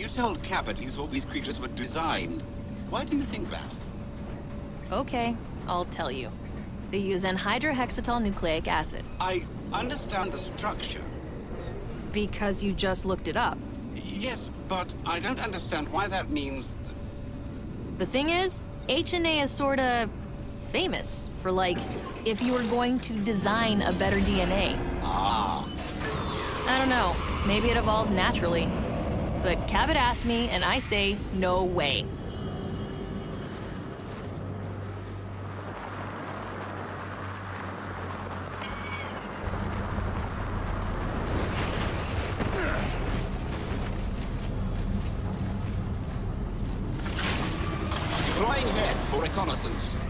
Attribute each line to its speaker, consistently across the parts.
Speaker 1: you told Cabot you thought these creatures were designed. Why do you think that?
Speaker 2: Okay, I'll tell you. They use anhydrohexitol nucleic acid.
Speaker 1: I understand the structure.
Speaker 2: Because you just looked it up.
Speaker 1: Yes, but I don't understand why that means...
Speaker 2: The thing is, HNA is sorta famous for like, if you were going to design a better DNA.
Speaker 1: Ah.
Speaker 2: I don't know, maybe it evolves naturally. But Cabot asked me, and I say, no way.
Speaker 1: Flying ahead for reconnaissance.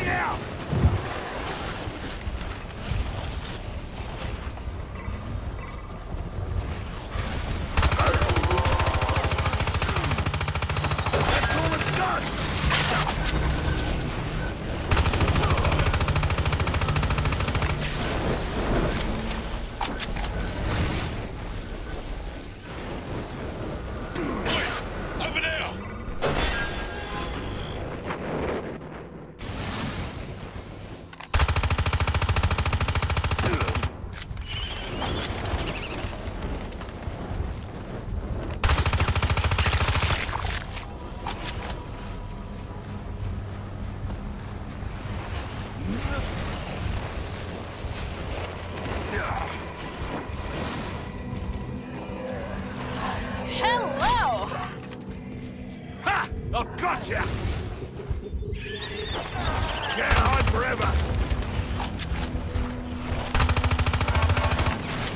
Speaker 3: Time's out! I've got you! Can't hide forever!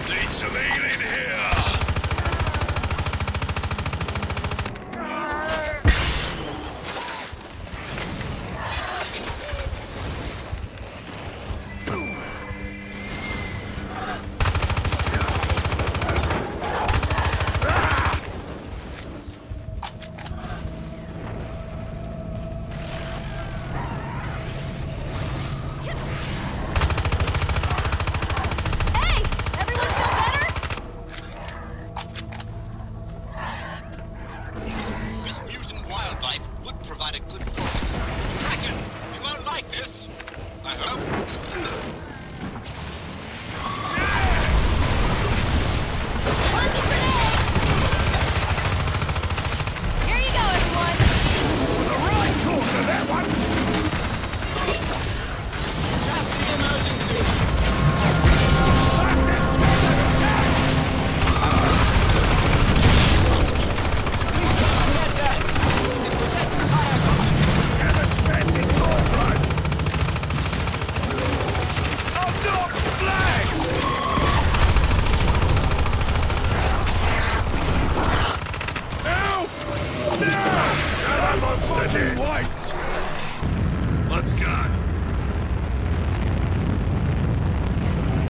Speaker 3: Need some healing here!